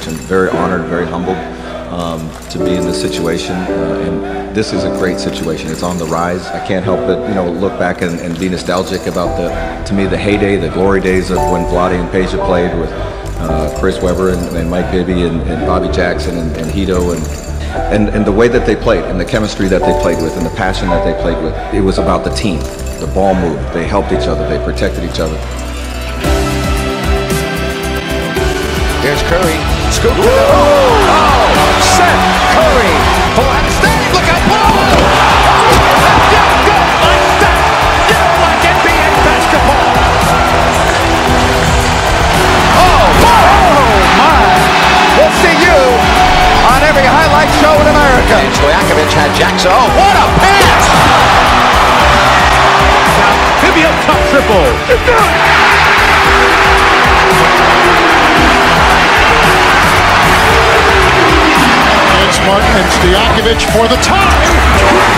very honored, very humbled um, to be in this situation. Uh, and this is a great situation. It's on the rise. I can't help but you know look back and, and be nostalgic about the, to me, the heyday, the glory days of when Vlade and Peja played with uh, Chris Webber and, and, Mike Bibby and, and Bobby Jackson and, and Hedo and, and and the way that they played and the chemistry that they played with and the passion that they played with. It was about the team. The ball moved. They helped each other. They protected each other. Here's Curry. Scoop. Oh, Seth Curry. Pull out standing. Look out. Go like NBA basketball. Oh, oh my. We'll see you on every highlight show in America. And Stojakovic had Jackson. Oh, what a pass. Now, Fibio cup triple. And for the tie.